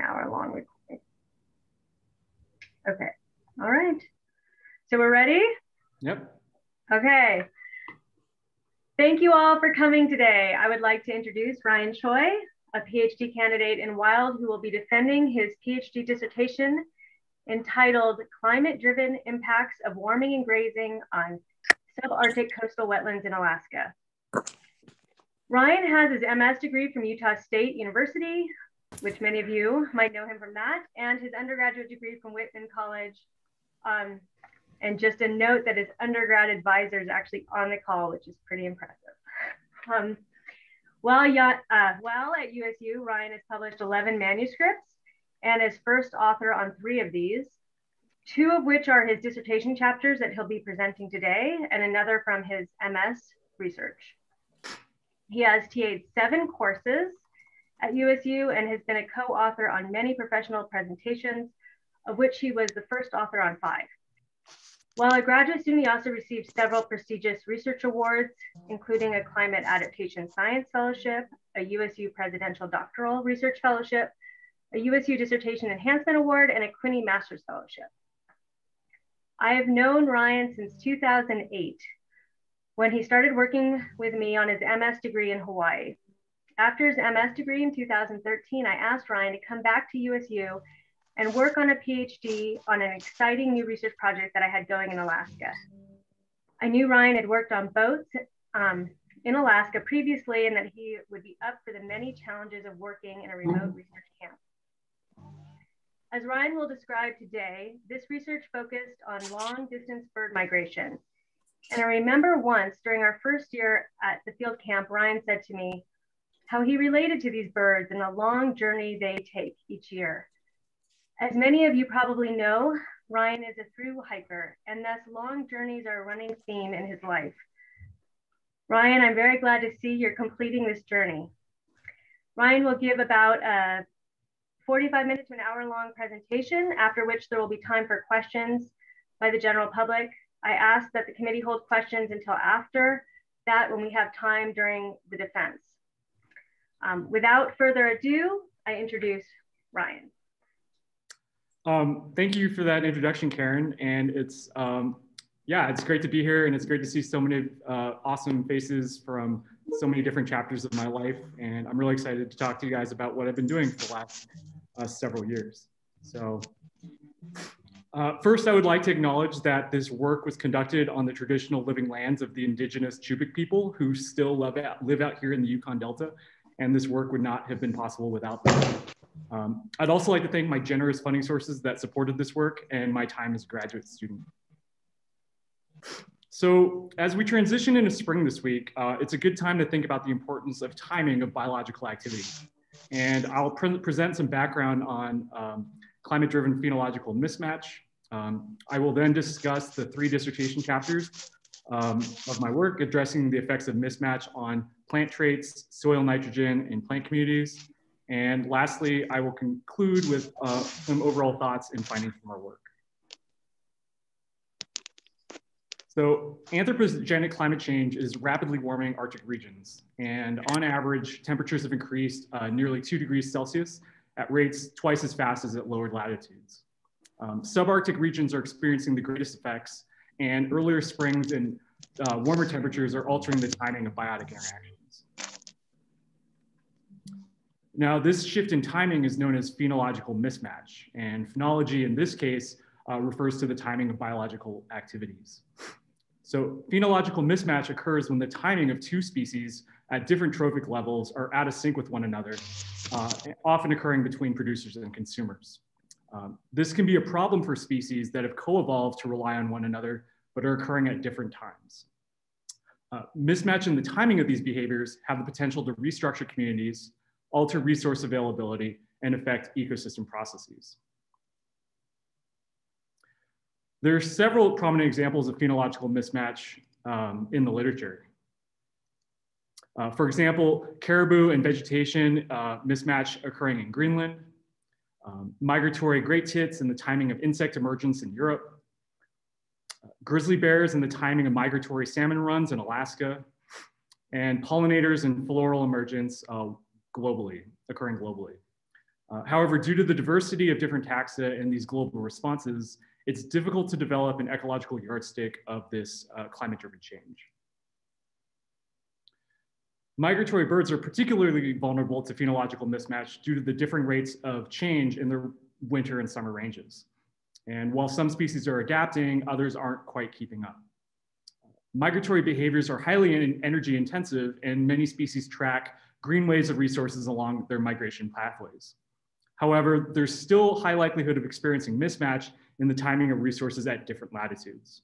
hour long recording. Okay, all right. So we're ready? Yep. Okay. Thank you all for coming today. I would like to introduce Ryan Choi, a PhD candidate in WILD who will be defending his PhD dissertation entitled Climate Driven Impacts of Warming and Grazing on Subarctic Coastal Wetlands in Alaska. Ryan has his MS degree from Utah State University, which many of you might know him from that, and his undergraduate degree from Whitman College. Um, and just a note that his undergrad advisor is actually on the call, which is pretty impressive. Um, while, uh, while at USU, Ryan has published 11 manuscripts and is first author on three of these, two of which are his dissertation chapters that he'll be presenting today, and another from his MS research. He has TA'd seven courses at USU and has been a co-author on many professional presentations, of which he was the first author on five. While a graduate student, he also received several prestigious research awards, including a Climate Adaptation Science Fellowship, a USU Presidential Doctoral Research Fellowship, a USU Dissertation Enhancement Award, and a Quinney Master's Fellowship. I have known Ryan since 2008, when he started working with me on his MS degree in Hawaii. After his MS degree in 2013, I asked Ryan to come back to USU and work on a PhD on an exciting new research project that I had going in Alaska. I knew Ryan had worked on boats um, in Alaska previously and that he would be up for the many challenges of working in a remote research camp. As Ryan will describe today, this research focused on long distance bird migration. And I remember once during our first year at the field camp, Ryan said to me, how he related to these birds and the long journey they take each year. As many of you probably know, Ryan is a through hiker, and thus long journeys are a running theme in his life. Ryan, I'm very glad to see you're completing this journey. Ryan will give about a 45 minutes to an hour long presentation, after which there will be time for questions by the general public. I ask that the committee hold questions until after that when we have time during the defense. Um, without further ado, I introduce Ryan. Um, thank you for that introduction, Karen. And it's, um, yeah, it's great to be here and it's great to see so many uh, awesome faces from so many different chapters of my life. And I'm really excited to talk to you guys about what I've been doing for the last uh, several years. So uh, first, I would like to acknowledge that this work was conducted on the traditional living lands of the indigenous Cup'ik people who still live out, live out here in the Yukon Delta and this work would not have been possible without them. Um, I'd also like to thank my generous funding sources that supported this work and my time as a graduate student. So as we transition into spring this week, uh, it's a good time to think about the importance of timing of biological activity. And I'll pre present some background on um, climate-driven phenological mismatch. Um, I will then discuss the three dissertation chapters um, of my work addressing the effects of mismatch on plant traits, soil nitrogen, and plant communities. And lastly, I will conclude with uh, some overall thoughts and findings from our work. So anthropogenic climate change is rapidly warming Arctic regions. And on average, temperatures have increased uh, nearly two degrees Celsius at rates twice as fast as at lower latitudes. Um, subarctic regions are experiencing the greatest effects and earlier springs and uh, warmer temperatures are altering the timing of biotic interactions. Now, this shift in timing is known as phenological mismatch, and phenology in this case uh, refers to the timing of biological activities. So phenological mismatch occurs when the timing of two species at different trophic levels are out of sync with one another, uh, often occurring between producers and consumers. Um, this can be a problem for species that have co-evolved to rely on one another, but are occurring at different times. Uh, mismatch in the timing of these behaviors have the potential to restructure communities, alter resource availability, and affect ecosystem processes. There are several prominent examples of phenological mismatch um, in the literature. Uh, for example, caribou and vegetation uh, mismatch occurring in Greenland, um, migratory great tits and the timing of insect emergence in Europe, grizzly bears and the timing of migratory salmon runs in Alaska, and pollinators and floral emergence uh, globally, occurring globally. Uh, however, due to the diversity of different taxa and these global responses, it's difficult to develop an ecological yardstick of this uh, climate-driven change. Migratory birds are particularly vulnerable to phenological mismatch due to the differing rates of change in their winter and summer ranges. And while some species are adapting, others aren't quite keeping up. Migratory behaviors are highly energy intensive and many species track greenways of resources along their migration pathways. However, there's still high likelihood of experiencing mismatch in the timing of resources at different latitudes.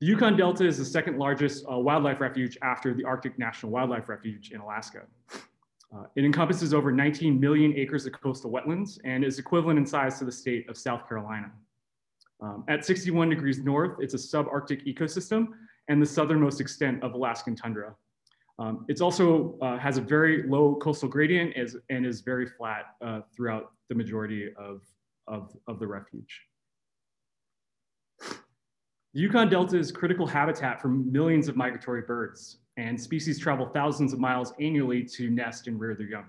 The Yukon Delta is the second largest uh, wildlife refuge after the Arctic National Wildlife Refuge in Alaska. Uh, it encompasses over 19 million acres of coastal wetlands and is equivalent in size to the state of South Carolina. Um, at 61 degrees north, it's a subarctic ecosystem and the southernmost extent of Alaskan tundra. Um, it also uh, has a very low coastal gradient as, and is very flat uh, throughout the majority of, of, of the refuge. The Yukon Delta is critical habitat for millions of migratory birds, and species travel thousands of miles annually to nest and rear their young.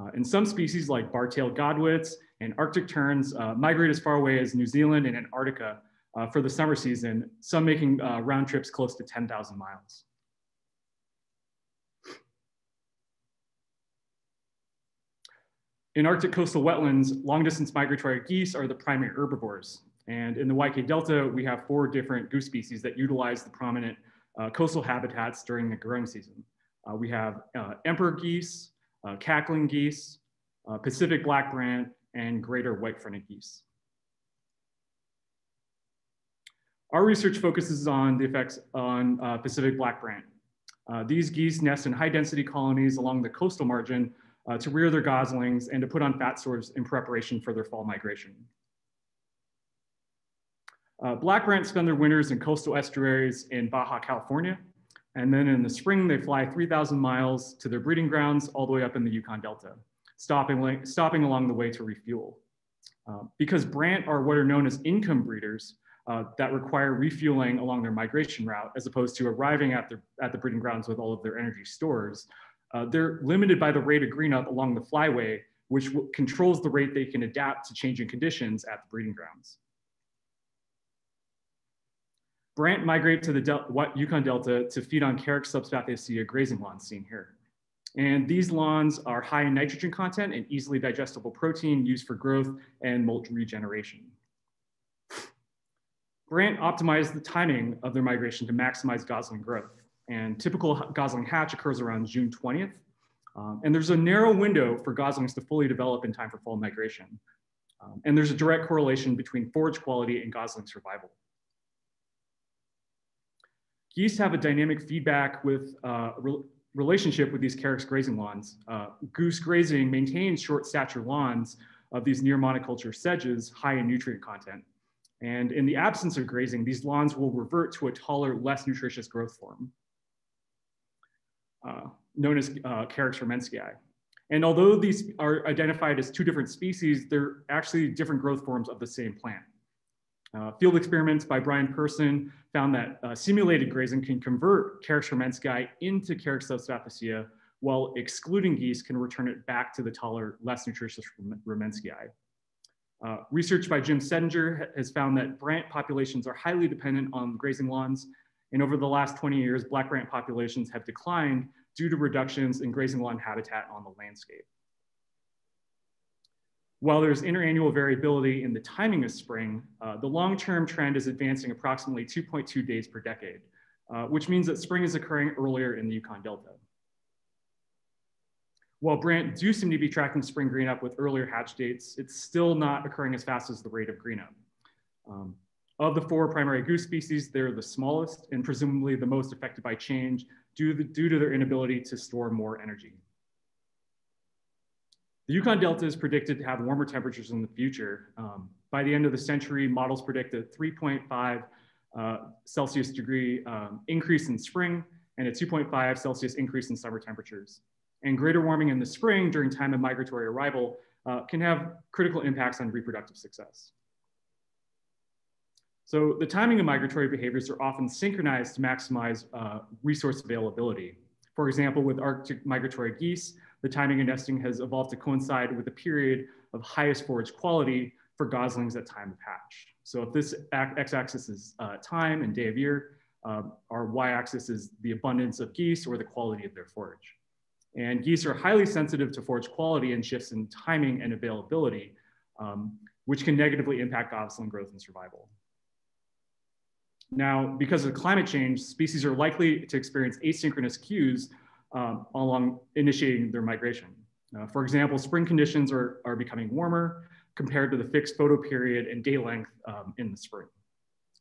Uh, and some species like bar-tailed godwits and Arctic terns uh, migrate as far away as New Zealand and Antarctica uh, for the summer season, some making uh, round trips close to 10,000 miles. In Arctic coastal wetlands, long distance migratory geese are the primary herbivores. And in the YK Delta, we have four different goose species that utilize the prominent uh, coastal habitats during the growing season. Uh, we have uh, emperor geese, uh, cackling geese, uh, Pacific black brant, and greater white-fronted geese. Our research focuses on the effects on uh, Pacific black brant. these geese nest in high density colonies along the coastal margin to rear their goslings and to put on fat stores in preparation for their fall migration. Uh, black brant spend their winters in coastal estuaries in Baja California. And then in the spring, they fly 3,000 miles to their breeding grounds all the way up in the Yukon Delta, stopping, stopping along the way to refuel. Uh, because brant are what are known as income breeders uh, that require refueling along their migration route, as opposed to arriving at, the at the breeding grounds with all of their energy stores, uh, they're limited by the rate of green up along the flyway, which controls the rate they can adapt to changing conditions at the breeding grounds. Brant migrate to the Del Yukon Delta to feed on Carex subspathacea grazing lawns seen here. And these lawns are high in nitrogen content and easily digestible protein used for growth and molt regeneration. Brant optimized the timing of their migration to maximize gosling growth. And typical gosling hatch occurs around June 20th. Um, and there's a narrow window for goslings to fully develop in time for fall migration. Um, and there's a direct correlation between forage quality and gosling survival. Geese have a dynamic feedback with uh, re relationship with these Carex grazing lawns. Uh, goose grazing maintains short stature lawns of these near monoculture sedges high in nutrient content. And in the absence of grazing, these lawns will revert to a taller, less nutritious growth form, uh, known as uh, Carex. And although these are identified as two different species, they're actually different growth forms of the same plant. Uh, field experiments by Brian Person found that uh, simulated grazing can convert Carex ramenskii into Carex subspathacea, while excluding geese can return it back to the taller, less nutritious ramenskii. Uh, research by Jim Sedinger has found that brant populations are highly dependent on grazing lawns, and over the last 20 years, black brant populations have declined due to reductions in grazing lawn habitat on the landscape. While there's interannual variability in the timing of spring, uh, the long-term trend is advancing approximately 2.2 days per decade, uh, which means that spring is occurring earlier in the Yukon Delta. While Brant do seem to be tracking spring green up with earlier hatch dates, it's still not occurring as fast as the rate of green up. Um, of the four primary goose species, they're the smallest and presumably the most affected by change due, the, due to their inability to store more energy. The Yukon Delta is predicted to have warmer temperatures in the future. Um, by the end of the century, models predict a 3.5 uh, Celsius degree um, increase in spring and a 2.5 Celsius increase in summer temperatures. And greater warming in the spring during time of migratory arrival uh, can have critical impacts on reproductive success. So the timing of migratory behaviors are often synchronized to maximize uh, resource availability. For example, with Arctic migratory geese, the timing of nesting has evolved to coincide with the period of highest forage quality for goslings at time of hatch. So if this x-axis is uh, time and day of year, uh, our y-axis is the abundance of geese or the quality of their forage. And geese are highly sensitive to forage quality and shifts in timing and availability, um, which can negatively impact gosling growth and survival. Now, because of climate change, species are likely to experience asynchronous cues um, along initiating their migration. Uh, for example, spring conditions are, are becoming warmer compared to the fixed photoperiod and day length um, in the spring.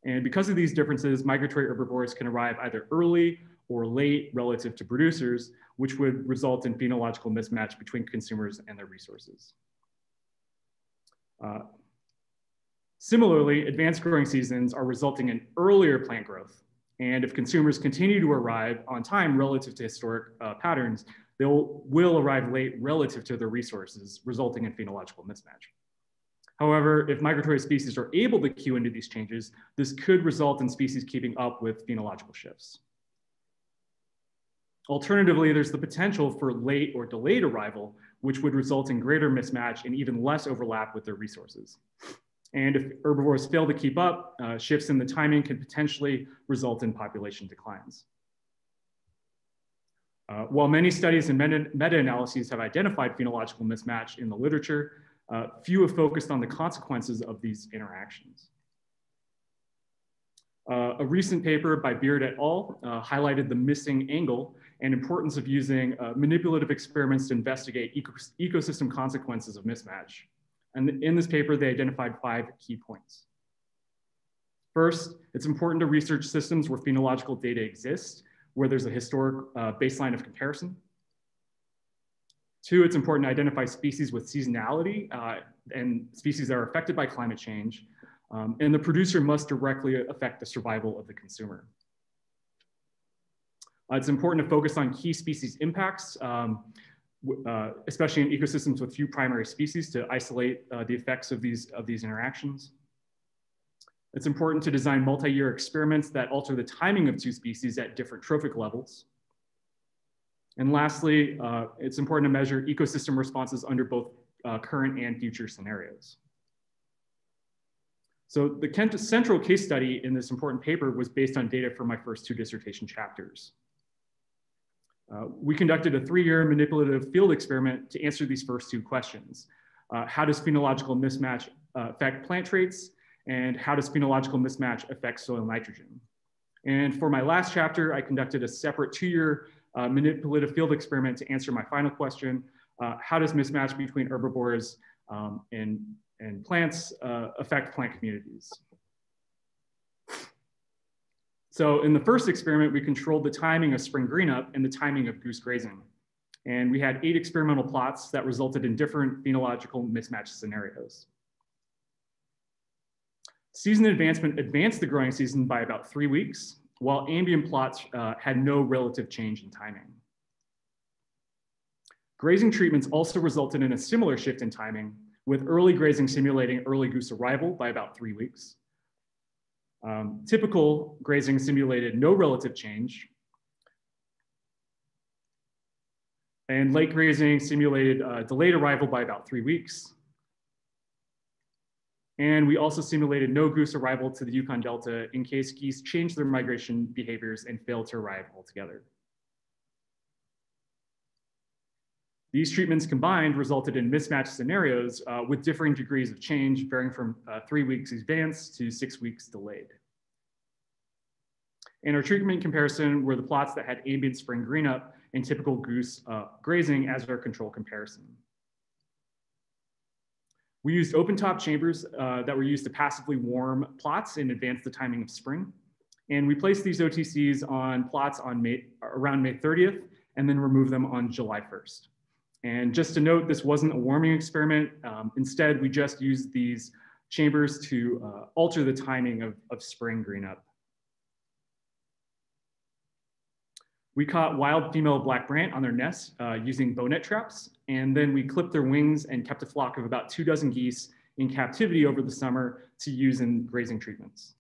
And because of these differences, migratory herbivores can arrive either early or late relative to producers, which would result in phenological mismatch between consumers and their resources. Uh, similarly, advanced growing seasons are resulting in earlier plant growth. And if consumers continue to arrive on time relative to historic uh, patterns, they will arrive late relative to their resources, resulting in phenological mismatch. However, if migratory species are able to cue into these changes, this could result in species keeping up with phenological shifts. Alternatively, there's the potential for late or delayed arrival, which would result in greater mismatch and even less overlap with their resources. And if herbivores fail to keep up, uh, shifts in the timing can potentially result in population declines. Uh, while many studies and meta-analyses have identified phenological mismatch in the literature, uh, few have focused on the consequences of these interactions. Uh, a recent paper by Beard et al. Uh, highlighted the missing angle and importance of using uh, manipulative experiments to investigate eco ecosystem consequences of mismatch. And in this paper, they identified five key points. First, it's important to research systems where phenological data exist, where there's a historic uh, baseline of comparison. Two, it's important to identify species with seasonality uh, and species that are affected by climate change. Um, and the producer must directly affect the survival of the consumer. Uh, it's important to focus on key species impacts, um, uh, especially in ecosystems with few primary species to isolate uh, the effects of these, of these interactions. It's important to design multi-year experiments that alter the timing of two species at different trophic levels. And lastly, uh, it's important to measure ecosystem responses under both uh, current and future scenarios. So the central case study in this important paper was based on data from my first two dissertation chapters. Uh, we conducted a three-year manipulative field experiment to answer these first two questions. Uh, how does phenological mismatch uh, affect plant traits? And how does phenological mismatch affect soil nitrogen? And for my last chapter, I conducted a separate two-year uh, manipulative field experiment to answer my final question. Uh, how does mismatch between herbivores um, and, and plants affect plant communities? So in the first experiment, we controlled the timing of spring greenup and the timing of goose grazing. And we had eight experimental plots that resulted in different phenological mismatch scenarios. Season advancement advanced the growing season by about three weeks, while ambient plots uh, had no relative change in timing. Grazing treatments also resulted in a similar shift in timing, with early grazing simulating early goose arrival by about three weeks. Um, typical grazing simulated no relative change. And late grazing simulated uh, delayed arrival by about three weeks. And we also simulated no goose arrival to the Yukon Delta in case geese change their migration behaviors and fail to arrive altogether. These treatments combined resulted in mismatched scenarios uh, with differing degrees of change varying from uh, three weeks advanced to six weeks delayed. In our treatment comparison were the plots that had ambient spring greenup and typical goose uh, grazing as our control comparison. We used open top chambers uh, that were used to passively warm plots and advance the timing of spring. And we placed these OTCs on plots on May, around May 30th and then remove them on July 1st. And just to note, this wasn't a warming experiment. Um, instead, we just used these chambers to uh, alter the timing of, of spring greenup. We caught wild female black brant on their nests uh, using bow net traps, and then we clipped their wings and kept a flock of about two dozen geese in captivity over the summer to use in grazing treatments.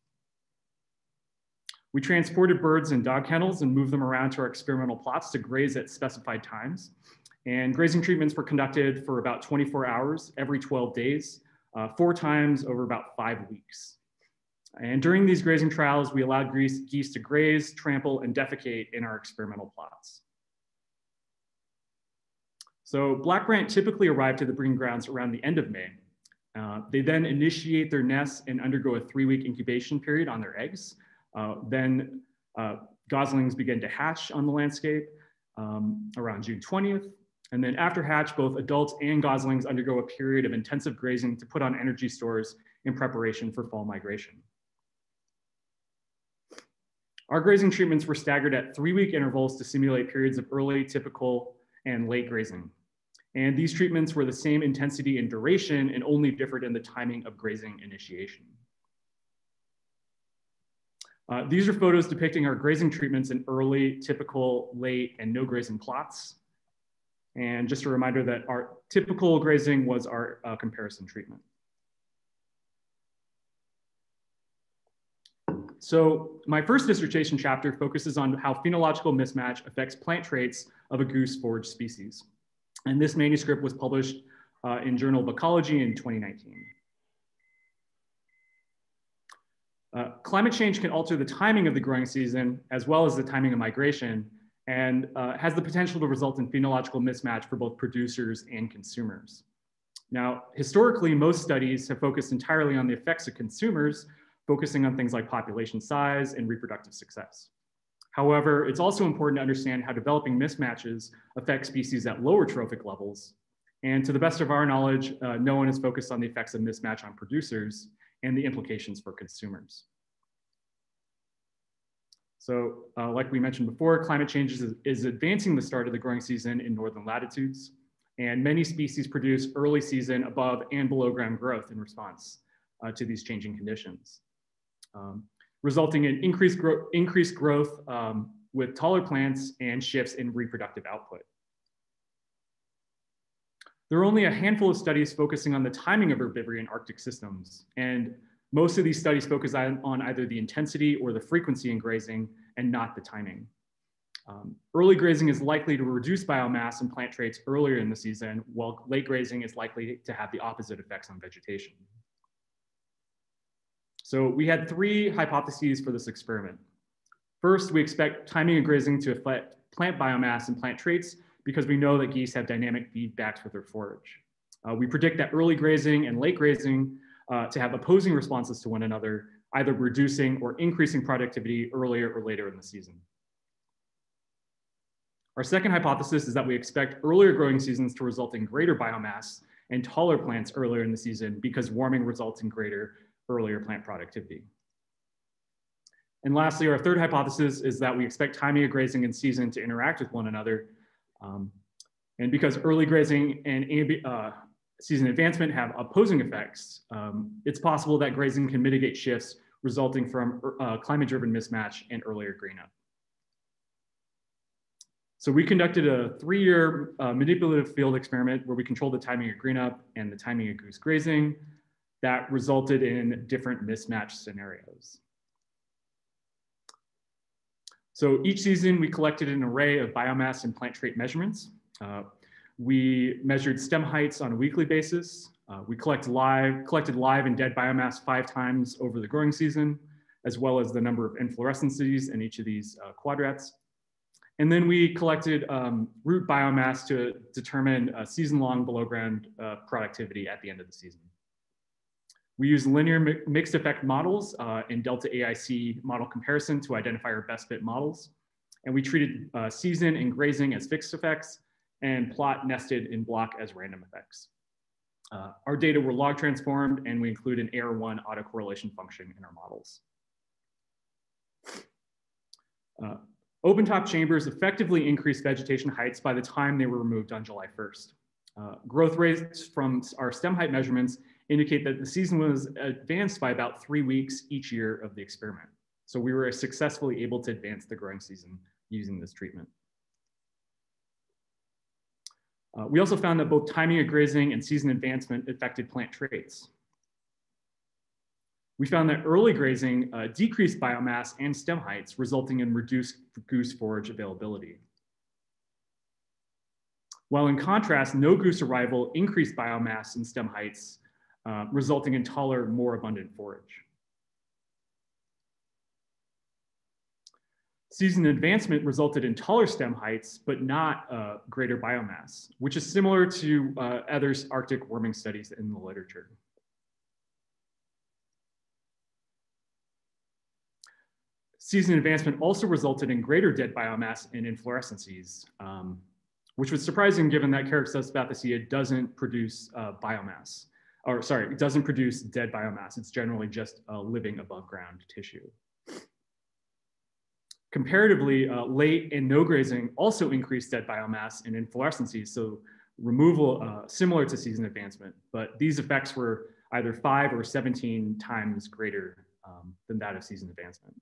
We transported birds in dog kennels and moved them around to our experimental plots to graze at specified times. And grazing treatments were conducted for about 24 hours every 12 days, uh, four times over about five weeks. And during these grazing trials, we allowed geese, geese to graze, trample, and defecate in our experimental plots. So black brant typically arrive to the breeding grounds around the end of May. Uh, they then initiate their nests and undergo a three-week incubation period on their eggs. Uh, then uh, goslings begin to hatch on the landscape um, around June 20th. And then after hatch, both adults and goslings undergo a period of intensive grazing to put on energy stores in preparation for fall migration. Our grazing treatments were staggered at three week intervals to simulate periods of early, typical, and late grazing. And these treatments were the same intensity and duration and only differed in the timing of grazing initiation. Uh, these are photos depicting our grazing treatments in early, typical, late, and no grazing plots. And just a reminder that our typical grazing was our uh, comparison treatment. So my first dissertation chapter focuses on how phenological mismatch affects plant traits of a goose forage species. And this manuscript was published uh, in Journal of Ecology in 2019. Uh, climate change can alter the timing of the growing season as well as the timing of migration and uh, has the potential to result in phenological mismatch for both producers and consumers. Now, historically, most studies have focused entirely on the effects of consumers, focusing on things like population size and reproductive success. However, it's also important to understand how developing mismatches affect species at lower trophic levels. And to the best of our knowledge, uh, no one is focused on the effects of mismatch on producers and the implications for consumers. So uh, like we mentioned before, climate change is, is advancing the start of the growing season in northern latitudes. And many species produce early season above and below ground growth in response uh, to these changing conditions. Um, resulting in increased, gro increased growth um, with taller plants and shifts in reproductive output. There are only a handful of studies focusing on the timing of herbivory in Arctic systems, and most of these studies focus on, either the intensity or the frequency in grazing and not the timing. Um, early grazing is likely to reduce biomass and plant traits earlier in the season, while late grazing is likely to have the opposite effects on vegetation. So we had three hypotheses for this experiment. First, we expect timing of grazing to affect plant biomass and plant traits because we know that geese have dynamic feedbacks with their forage. Uh, we predict that early grazing and late grazing uh, to have opposing responses to one another, either reducing or increasing productivity earlier or later in the season. Our second hypothesis is that we expect earlier growing seasons to result in greater biomass and taller plants earlier in the season because warming results in greater earlier plant productivity. And lastly, our third hypothesis is that we expect timing of grazing and season to interact with one another. Um, and because early grazing and uh, season advancement have opposing effects, um, it's possible that grazing can mitigate shifts resulting from uh, climate-driven mismatch and earlier green up. So we conducted a three-year uh, manipulative field experiment where we controlled the timing of green up and the timing of goose grazing that resulted in different mismatch scenarios. So each season we collected an array of biomass and plant trait measurements. Uh, we measured stem heights on a weekly basis. Uh, we collect live, collected live and dead biomass five times over the growing season, as well as the number of inflorescences in each of these uh, quadrats. And then we collected um, root biomass to determine season-long below ground uh, productivity at the end of the season. We use linear mi mixed effect models uh, in Delta AIC model comparison to identify our best fit models. And we treated uh, season and grazing as fixed effects and plot nested in block as random effects. Uh, our data were log transformed and we include an AR1 autocorrelation function in our models. Uh, open top chambers effectively increased vegetation heights by the time they were removed on July 1st. Uh, growth rates from our stem height measurements indicate that the season was advanced by about three weeks each year of the experiment. So we were successfully able to advance the growing season using this treatment. Uh, we also found that both timing of grazing and season advancement affected plant traits. We found that early grazing uh, decreased biomass and stem heights, resulting in reduced goose forage availability. While in contrast, no goose arrival increased biomass and stem heights, uh, resulting in taller, more abundant forage. Season advancement resulted in taller stem heights, but not uh, greater biomass, which is similar to uh, other Arctic warming studies in the literature. Season advancement also resulted in greater dead biomass and inflorescences, um, which was surprising given that Carex subspathacea doesn't produce uh, biomass, or sorry, it doesn't produce dead biomass. It's generally just uh, living above ground tissue. Comparatively, uh, late and no grazing also increased dead biomass and inflorescences, so removal uh, similar to season advancement, but these effects were either five or 17 times greater um, than that of season advancement.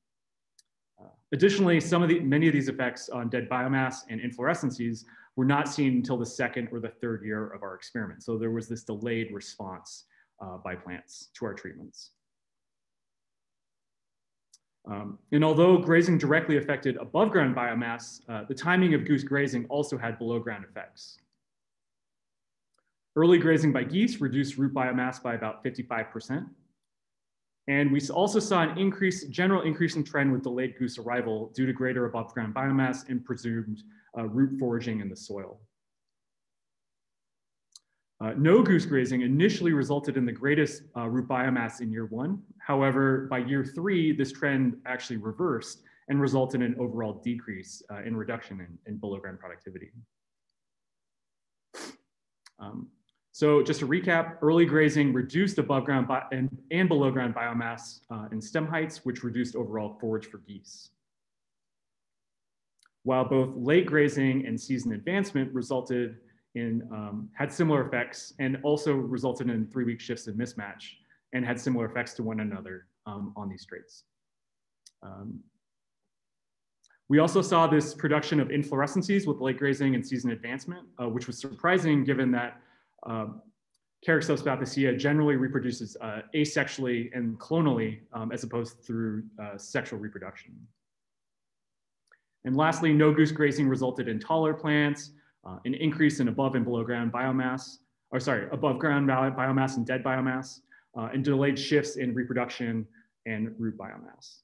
Uh, additionally, some of the, many of these effects on dead biomass and inflorescences were not seen until the second or the third year of our experiment. So there was this delayed response uh, by plants to our treatments. Um, and although grazing directly affected above ground biomass, uh, the timing of goose grazing also had below ground effects. Early grazing by geese reduced root biomass by about 55%. And we also saw an increase, general increase in trend with delayed goose arrival due to greater above ground biomass and presumed uh, root foraging in the soil. Uh, no goose grazing initially resulted in the greatest uh, root biomass in year one. However, by year three, this trend actually reversed and resulted in an overall decrease uh, in reduction in, in, below ground productivity. Um, so just to recap, early grazing reduced above ground and, and below ground biomass uh, and stem heights, which reduced overall forage for geese. While both late grazing and season advancement resulted in, um, had similar effects and also resulted in three week shifts in mismatch and had similar effects to one another um, on these traits. Um, we also saw this production of inflorescences with late grazing and season advancement, uh, which was surprising given that uh, subspathacea generally reproduces uh, asexually and clonally um, as opposed through uh, sexual reproduction. And lastly, no goose grazing resulted in taller plants, uh, an increase in above and below ground biomass, or sorry, above ground biomass and dead biomass, uh, and delayed shifts in reproduction and root biomass.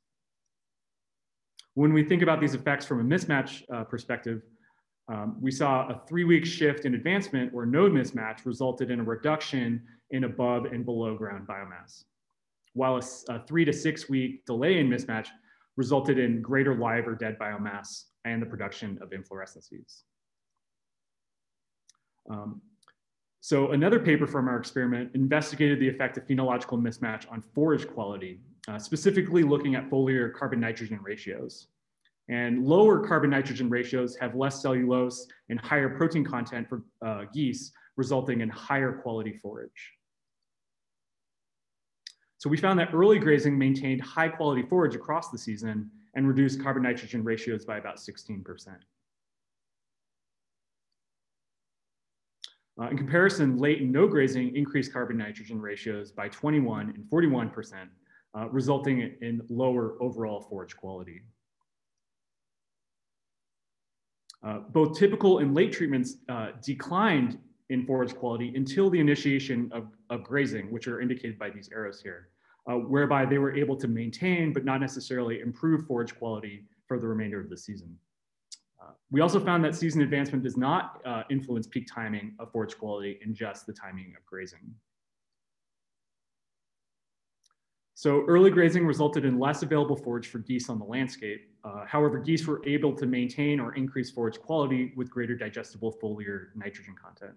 When we think about these effects from a mismatch uh, perspective, um, we saw a three-week shift in advancement or node mismatch resulted in a reduction in above and below ground biomass, while a, a three to six week delay in mismatch resulted in greater live or dead biomass and the production of inflorescences. Um, so another paper from our experiment investigated the effect of phenological mismatch on forage quality, uh, specifically looking at foliar carbon nitrogen ratios. And lower carbon nitrogen ratios have less cellulose and higher protein content for uh, geese, resulting in higher quality forage. So we found that early grazing maintained high quality forage across the season and reduced carbon nitrogen ratios by about 16%. Uh, in comparison, late and no grazing increased carbon nitrogen ratios by 21 and 41%, uh, resulting in lower overall forage quality. Uh, both typical and late treatments uh, declined in forage quality until the initiation of, of grazing, which are indicated by these arrows here, uh, whereby they were able to maintain but not necessarily improve forage quality for the remainder of the season. We also found that season advancement does not uh, influence peak timing of forage quality and just the timing of grazing. So early grazing resulted in less available forage for geese on the landscape. Uh, however, geese were able to maintain or increase forage quality with greater digestible foliar nitrogen content.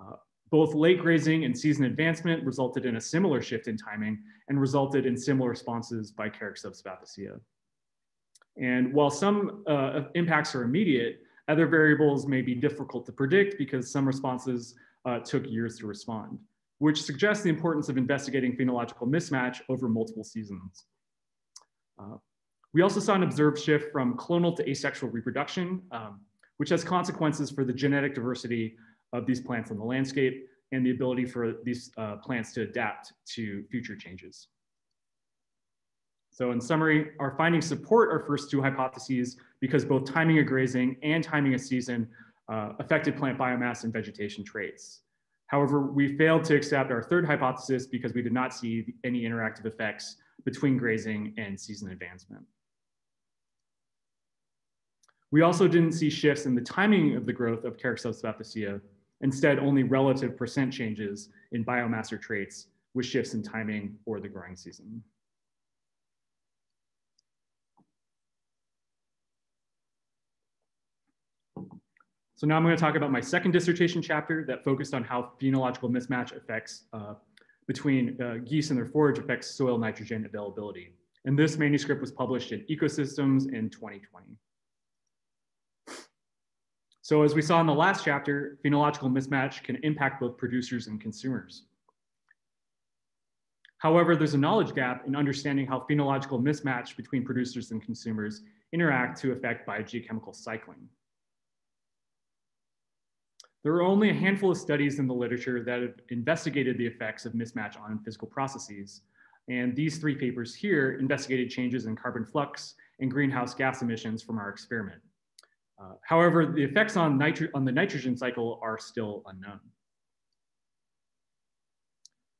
Uh, both late grazing and season advancement resulted in a similar shift in timing and resulted in similar responses by Carex subspathacea. And while some uh, impacts are immediate, other variables may be difficult to predict because some responses uh, took years to respond, which suggests the importance of investigating phenological mismatch over multiple seasons. Uh, we also saw an observed shift from clonal to asexual reproduction, um, which has consequences for the genetic diversity of these plants in the landscape and the ability for these uh, plants to adapt to future changes. So in summary, our findings support our first two hypotheses because both timing of grazing and timing of season uh, affected plant biomass and vegetation traits. However, we failed to accept our third hypothesis because we did not see any interactive effects between grazing and season advancement. We also didn't see shifts in the timing of the growth of Carex subspathacea, instead only relative percent changes in biomass or traits with shifts in timing or the growing season. So now I'm going to talk about my second dissertation chapter that focused on how phenological mismatch affects uh, between uh, geese and their forage affects soil nitrogen availability. And this manuscript was published in Ecosystems in 2020. So as we saw in the last chapter, phenological mismatch can impact both producers and consumers. However, there's a knowledge gap in understanding how phenological mismatch between producers and consumers interact to affect biogeochemical cycling. There are only a handful of studies in the literature that have investigated the effects of mismatch on physical processes. And these three papers here investigated changes in carbon flux and greenhouse gas emissions from our experiment. Uh, however, the effects on, on the nitrogen cycle are still unknown.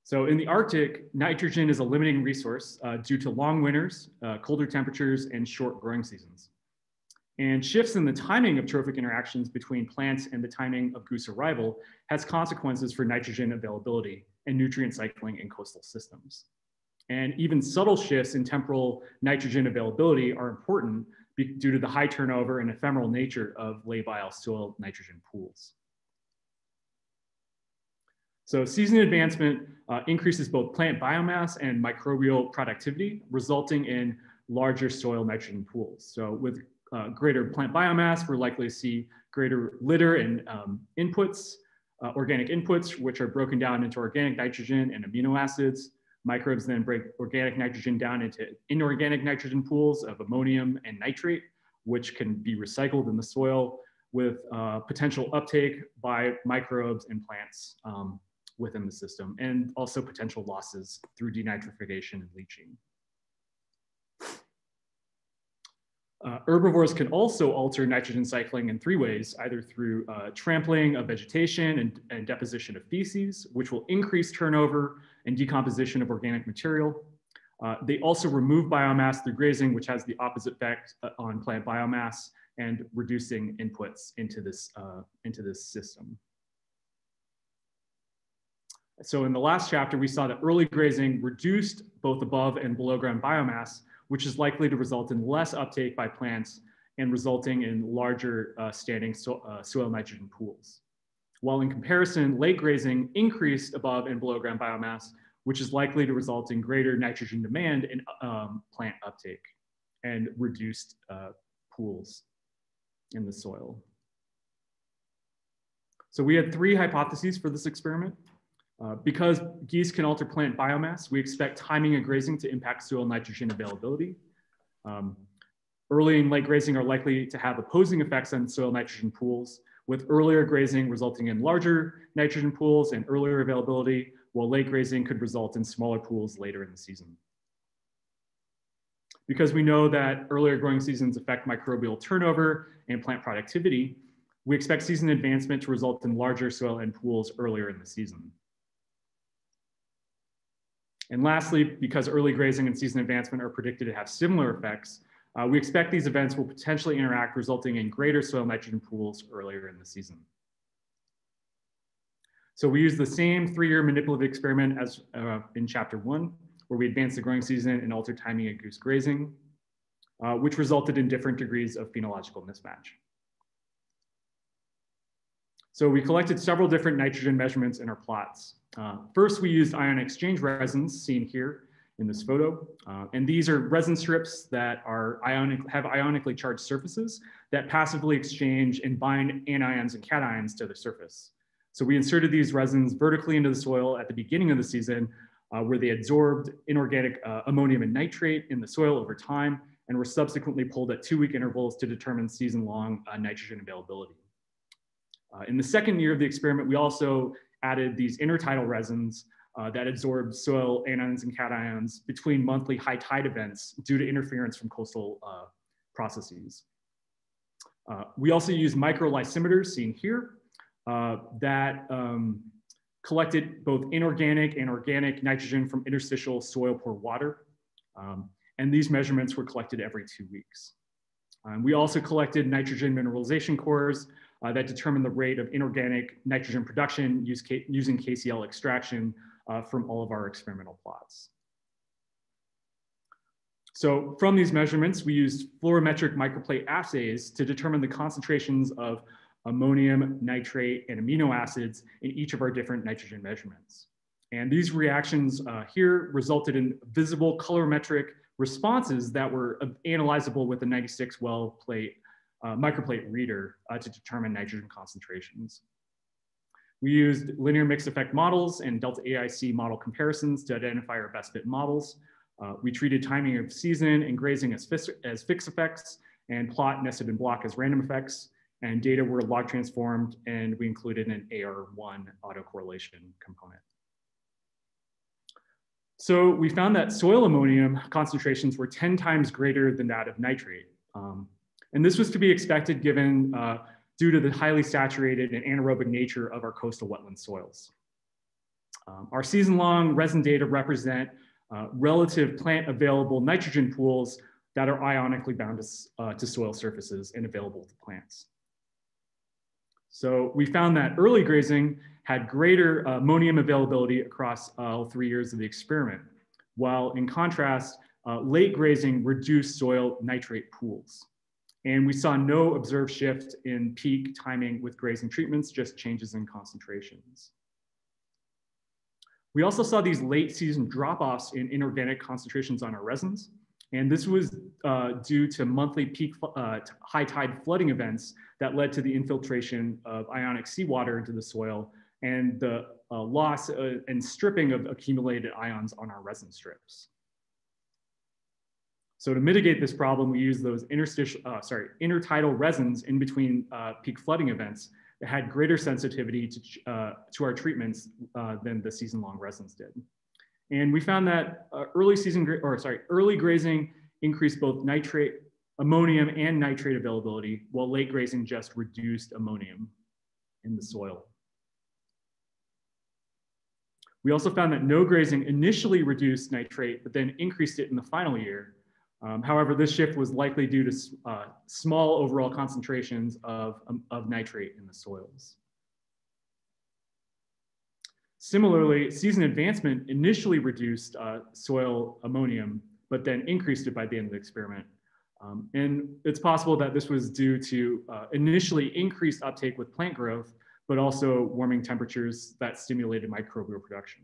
So in the Arctic, nitrogen is a limiting resource uh, due to long winters, uh, colder temperatures, and short growing seasons. And shifts in the timing of trophic interactions between plants and the timing of goose arrival has consequences for nitrogen availability and nutrient cycling in coastal systems. And even subtle shifts in temporal nitrogen availability are important due to the high turnover and ephemeral nature of labile soil nitrogen pools. So season advancement uh, increases both plant biomass and microbial productivity, resulting in larger soil nitrogen pools. So with uh, greater plant biomass, we're likely to see greater litter and um, inputs, uh, organic inputs, which are broken down into organic nitrogen and amino acids. Microbes then break organic nitrogen down into inorganic nitrogen pools of ammonium and nitrate, which can be recycled in the soil with uh, potential uptake by microbes and plants um, within the system, and also potential losses through denitrification and leaching. Uh, herbivores can also alter nitrogen cycling in three ways, either through uh, trampling of vegetation and, and, deposition of feces, which will increase turnover and decomposition of organic material. Uh, they also remove biomass through grazing, which has the opposite effect uh, on plant biomass and reducing inputs into this, uh, into this system. So in the last chapter, we saw that early grazing reduced both above and below ground biomass, which is likely to result in less uptake by plants and resulting in larger uh, standing so, uh, soil nitrogen pools. While in comparison, late grazing increased above and below ground biomass, which is likely to result in greater nitrogen demand and um, plant uptake and reduced uh, pools in the soil. So we had three hypotheses for this experiment. Uh, because geese can alter plant biomass, we expect timing of grazing to impact soil nitrogen availability. Um, early and late grazing are likely to have opposing effects on soil nitrogen pools, with earlier grazing resulting in larger nitrogen pools and earlier availability, while late grazing could result in smaller pools later in the season. Because we know that earlier growing seasons affect microbial turnover and plant productivity, we expect season advancement to result in larger soil and pools earlier in the season. And lastly, because early grazing and season advancement are predicted to have similar effects, uh, we expect these events will potentially interact, resulting in greater soil nitrogen pools earlier in the season. So we use the same three-year manipulative experiment as uh, in chapter one, where we advanced the growing season and altered timing of goose grazing, uh, which resulted in different degrees of phenological mismatch. So we collected several different nitrogen measurements in our plots. Uh, first, we used ion exchange resins seen here in this photo. Uh, and these are resin strips that are ionic, have ionically charged surfaces that passively exchange and bind anions and cations to the surface. So we inserted these resins vertically into the soil at the beginning of the season uh, where they absorbed inorganic uh, ammonium and nitrate in the soil over time and were subsequently pulled at two week intervals to determine season long uh, nitrogen availability. Uh, in the second year of the experiment, we also added these intertidal resins uh, that absorb soil anions and cations between monthly high tide events due to interference from coastal uh, processes. Uh, we also use microlysimeters seen here uh, that um, collected both inorganic and organic nitrogen from interstitial soil pore water. Um, and these measurements were collected every two weeks. Um, we also collected nitrogen mineralization cores uh, that determine the rate of inorganic nitrogen production using KCl extraction uh, from all of our experimental plots. So from these measurements, we used fluorometric microplate assays to determine the concentrations of ammonium, nitrate, and amino acids in each of our different nitrogen measurements. And these reactions uh, here resulted in visible colorimetric responses that were analyzable with a 96 well plate uh, microplate reader uh, to determine nitrogen concentrations. We used linear mixed effect models and delta AIC model comparisons to identify our best fit models. Uh, we treated timing of season and grazing as, as fixed effects and plot nested in block as random effects. And data were log transformed and we included an AR1 autocorrelation component. So we found that soil ammonium concentrations were 10 times greater than that of nitrate. Um, and this was to be expected given uh, due to the highly saturated and anaerobic nature of our coastal wetland soils. Um, our season-long resin data represent uh, relative plant available nitrogen pools that are ionically bound to, uh, to soil surfaces and available to plants. So we found that early grazing had greater ammonium availability across uh, all three years of the experiment, while in contrast, uh, late grazing reduced soil nitrate pools. And we saw no observed shift in peak timing with grazing treatments, just changes in concentrations. We also saw these late season drop-offs in inorganic concentrations on our resins. And this was uh, due to monthly peak uh, high tide flooding events that led to the infiltration of ionic seawater into the soil and the uh, loss uh, and stripping of accumulated ions on our resin strips. So to mitigate this problem, we use those interstitial, uh, sorry, intertidal resins in between uh, peak flooding events that had greater sensitivity to, uh, to our treatments uh, than the season-long resins did. And we found that uh, early season, or sorry, early grazing increased both nitrate, ammonium and nitrate availability, while late grazing just reduced ammonium in the soil. We also found that no grazing initially reduced nitrate, but then increased it in the final year, um, however, this shift was likely due to uh, small overall concentrations of, um, of nitrate in the soils. Similarly, season advancement initially reduced uh, soil ammonium, but then increased it by the end of the experiment. Um, and it's possible that this was due to uh, initially increased uptake with plant growth, but also warming temperatures that stimulated microbial production.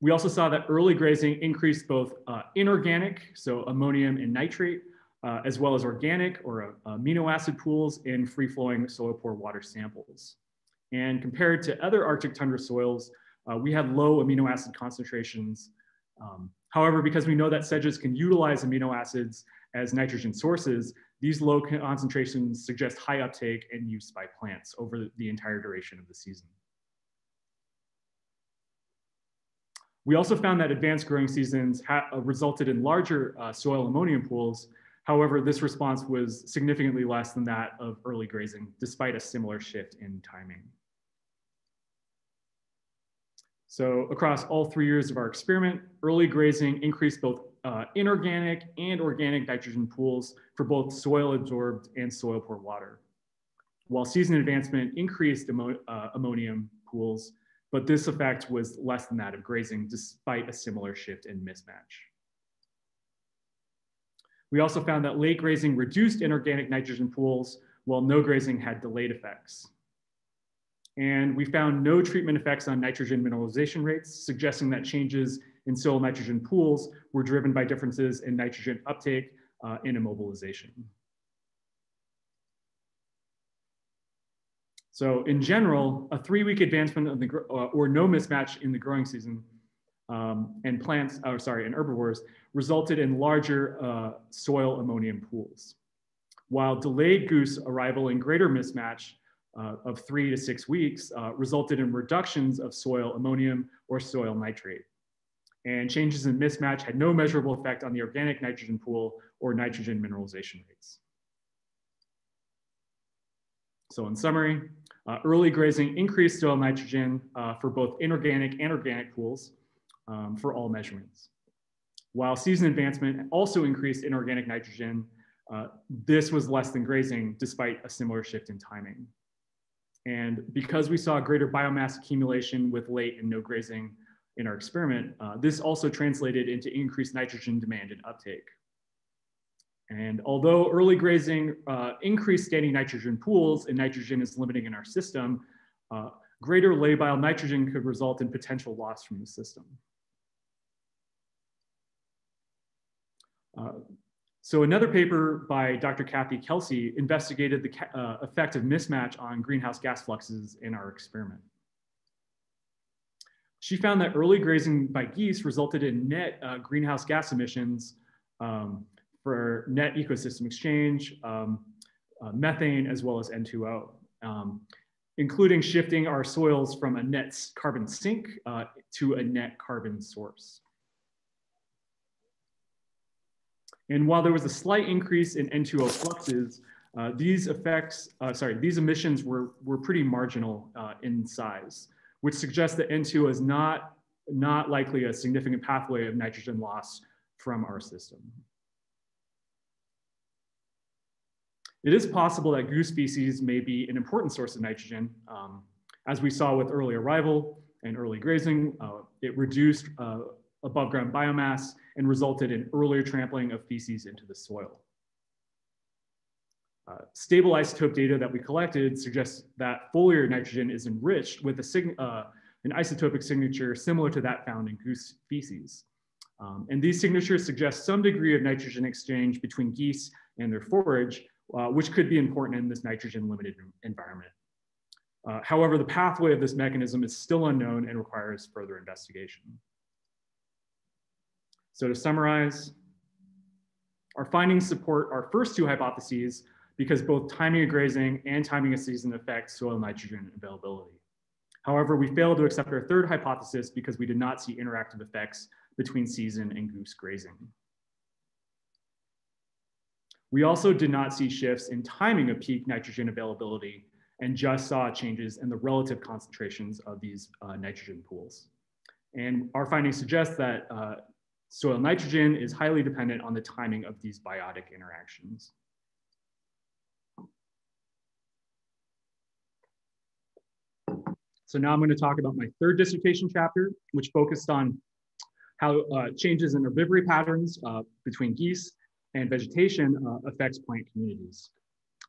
We also saw that early grazing increased both uh, inorganic, so ammonium and nitrate, uh, as well as organic or uh, amino acid pools in free-flowing soil pore water samples. And compared to other Arctic tundra soils, uh, we had low amino acid concentrations. Um, however, because we know that sedges can utilize amino acids as nitrogen sources, these low concentrations suggest high uptake and use by plants over the entire duration of the season. We also found that advanced growing seasons uh, resulted in larger uh, soil ammonium pools. However, this response was significantly less than that of early grazing, despite a similar shift in timing. So across all three years of our experiment, early grazing increased both uh, inorganic and organic nitrogen pools for both soil absorbed and soil pore water. While season advancement increased ammo uh, ammonium pools, but this effect was less than that of grazing despite a similar shift in mismatch. We also found that late grazing reduced inorganic nitrogen pools while no grazing had delayed effects. And we found no treatment effects on nitrogen mineralization rates, suggesting that changes in soil nitrogen pools were driven by differences in nitrogen uptake uh, and immobilization. So in general, a three-week advancement of the uh, or no mismatch in the growing season um, and plants, or sorry, and herbivores resulted in larger uh, soil ammonium pools. While delayed goose arrival and greater mismatch uh, of three to six weeks uh, resulted in reductions of soil ammonium or soil nitrate. and changes in mismatch had no measurable effect on the organic nitrogen pool or nitrogen mineralization rates. So in summary, uh, early grazing increased soil nitrogen uh, for both inorganic and organic pools um, for all measurements. While season advancement also increased inorganic nitrogen, uh, this was less than grazing despite a similar shift in timing. And because we saw greater biomass accumulation with late and no grazing in our experiment, uh, this also translated into increased nitrogen demand and uptake. And although early grazing uh, increased standing nitrogen pools and nitrogen is limiting in our system, uh, greater labile nitrogen could result in potential loss from the system. Uh, so another paper by Dr. Kathy Kelsey investigated the uh, effect of mismatch on greenhouse gas fluxes in our experiment. She found that early grazing by geese resulted in net uh, greenhouse gas emissions um, for net ecosystem exchange, um, uh, methane, as well as N2O, um, including shifting our soils from a net carbon sink uh, to a net carbon source. And while there was a slight increase in N2O fluxes, uh, these effects, uh, sorry, these emissions were, were pretty marginal uh, in size, which suggests that N2O is not, not likely a significant pathway of nitrogen loss from our system. It is possible that goose species may be an important source of nitrogen. Um, as we saw with early arrival and early grazing, uh, it reduced uh, above ground biomass and resulted in earlier trampling of feces into the soil. Uh, stable isotope data that we collected suggests that foliar nitrogen is enriched with a uh, an isotopic signature similar to that found in goose feces. Um, and these signatures suggest some degree of nitrogen exchange between geese and their forage, uh, which could be important in this nitrogen limited environment. Uh, however, the pathway of this mechanism is still unknown and requires further investigation. So to summarize, our findings support our first two hypotheses because both timing of grazing and timing of season affect soil nitrogen availability. However, we failed to accept our third hypothesis because we did not see interactive effects between season and goose grazing. We also did not see shifts in timing of peak nitrogen availability and just saw changes in the relative concentrations of these uh, nitrogen pools. And our findings suggest that uh, Soil nitrogen is highly dependent on the timing of these biotic interactions. So now I'm going to talk about my third dissertation chapter, which focused on how uh, changes in herbivory patterns uh, between geese and vegetation uh, affects plant communities.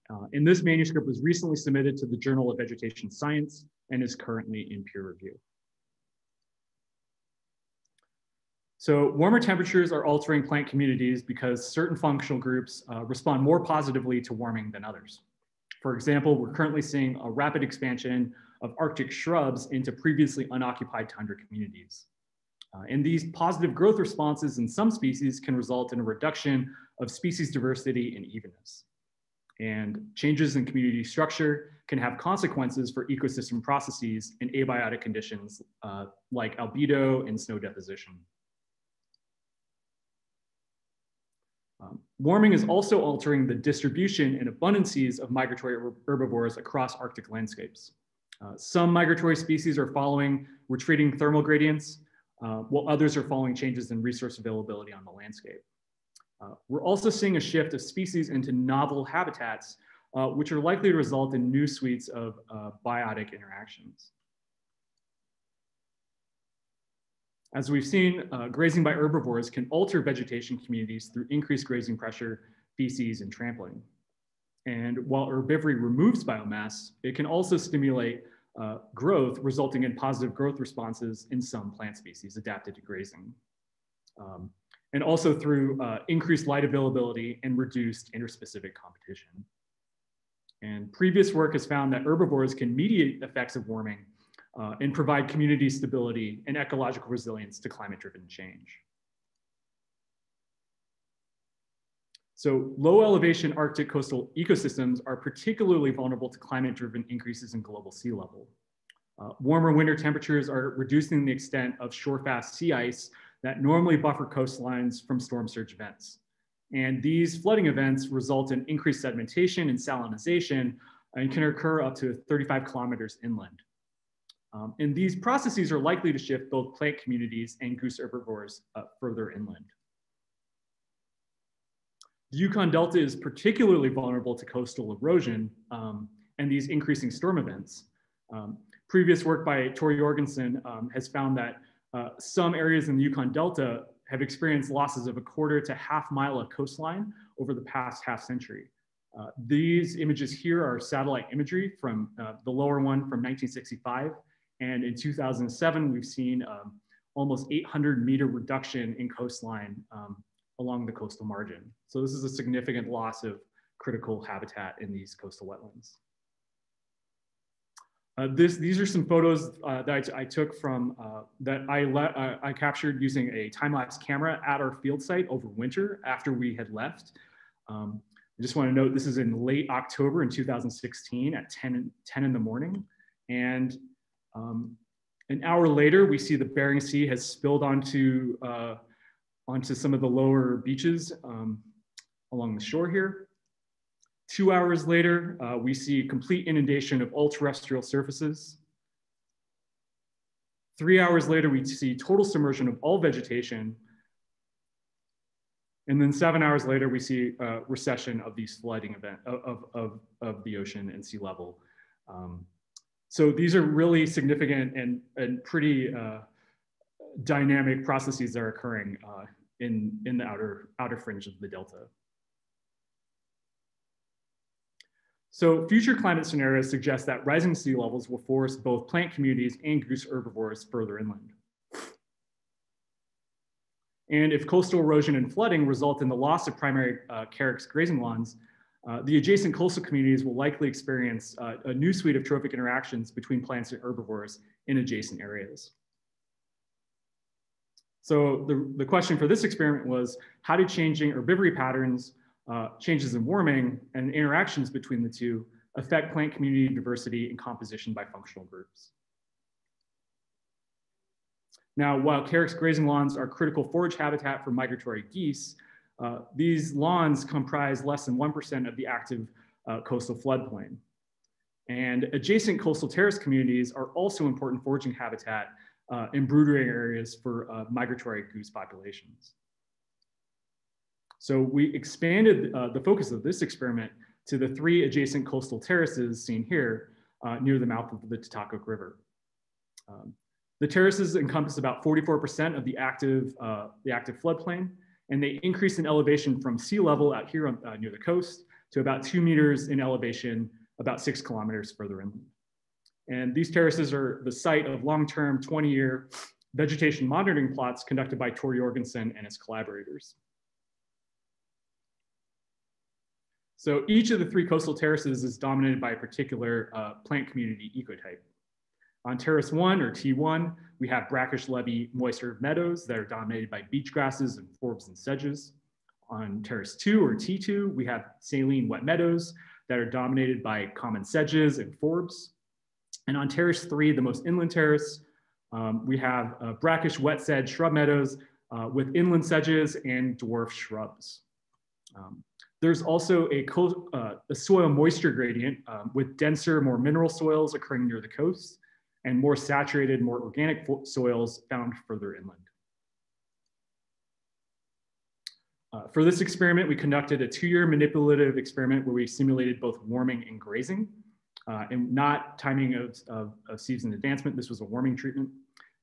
Uh, and this manuscript was recently submitted to the Journal of Vegetation Science and is currently in peer review. So warmer temperatures are altering plant communities because certain functional groups uh, respond more positively to warming than others. For example, we're currently seeing a rapid expansion of Arctic shrubs into previously unoccupied tundra communities. Uh, and these positive growth responses in some species can result in a reduction of species diversity and evenness. And changes in community structure can have consequences for ecosystem processes in abiotic conditions uh, like albedo and snow deposition. Um, warming is also altering the distribution and abundances of migratory herbivores across Arctic landscapes. Uh, some migratory species are following retreating thermal gradients, uh, while others are following changes in resource availability on the landscape. Uh, we're also seeing a shift of species into novel habitats, uh, which are likely to result in new suites of uh, biotic interactions. As we've seen, uh, grazing by herbivores can alter vegetation communities through increased grazing pressure, feces, and trampling. And while herbivory removes biomass, it can also stimulate uh, growth, resulting in positive growth responses in some plant species adapted to grazing. Um, and also through uh, increased light availability and reduced interspecific competition. And previous work has found that herbivores can mediate effects of warming uh, and provide community stability and ecological resilience to climate-driven change. So low elevation Arctic coastal ecosystems are particularly vulnerable to climate-driven increases in global sea level. Uh, warmer winter temperatures are reducing the extent of shore-fast sea ice that normally buffer coastlines from storm surge events. And these flooding events result in increased sedimentation and salinization and can occur up to 35 kilometers inland. Um, and these processes are likely to shift both plant communities and goose herbivores uh, further inland. The Yukon Delta is particularly vulnerable to coastal erosion um, and these increasing storm events. Um, previous work by Torre Jorgenson um, has found that uh, some areas in the Yukon Delta have experienced losses of a quarter to half mile of coastline over the past half century. Uh, these images here are satellite imagery from uh, the lower one from 1965. And in 2007, we've seen um, almost 800 meter reduction in coastline um, along the coastal margin. So this is a significant loss of critical habitat in these coastal wetlands. Uh, this, these are some photos uh, that I, I, took from uh, that I, uh, I captured using a time-lapse camera at our field site over winter after we had left. Um, I just want to note this is in late October in 2016 at 10, 10 in the morning. And um, an hour later, we see the Bering Sea has spilled onto, uh, onto some of the lower beaches um, along the shore here. Two hours later, uh, we see complete inundation of all terrestrial surfaces. Three hours later, we see total submersion of all vegetation. And then seven hours later, we see uh, recession of these flooding event of, of, of the ocean and sea level. Um, so these are really significant and, and pretty uh, dynamic processes that are occurring uh, in, in the outer, outer fringe of the delta. So future climate scenarios suggest that rising sea levels will force both plant communities and goose herbivores further inland. And if coastal erosion and flooding result in the loss of primary uh, carex grazing lawns, uh, the adjacent coastal communities will likely experience uh, a new suite of trophic interactions between plants and herbivores in adjacent areas. So the, the question for this experiment was, how do changing herbivory patterns uh, changes in warming and interactions between the two affect plant community diversity and composition by functional groups. Now, while Carex grazing lawns are critical forage habitat for migratory geese, uh, these lawns comprise less than 1% of the active uh, coastal floodplain. And adjacent coastal terrace communities are also important foraging habitat uh, and brooding areas for uh, migratory goose populations. So we expanded uh, the focus of this experiment to the three adjacent coastal terraces seen here uh, near the mouth of the Tutakoke River. Um, the terraces encompass about 44% of the active, uh, the active floodplain, and they increase in elevation from sea level out here on, uh, near the coast to about two meters in elevation, about six kilometers further inland. And these terraces are the site of long-term 20-year vegetation monitoring plots conducted by Torre Jorgenson and his collaborators. So each of the three coastal terraces is dominated by a particular uh, plant community ecotype. On terrace one or T1, we have brackish levee moist herb meadows that are dominated by beach grasses and forbs and sedges. On terrace two or T2, we have saline wet meadows that are dominated by common sedges and forbs. And on terrace three, the most inland terrace, um, we have uh, brackish wet sedge shrub meadows uh, with inland sedges and dwarf shrubs. Um, there's also a, uh, a soil moisture gradient um, with denser, more mineral soils occurring near the coast and more saturated, more organic soils found further inland. Uh, for this experiment, we conducted a two-year manipulative experiment where we simulated both warming and grazing uh, and not timing of, of, of, season advancement. This was a warming treatment.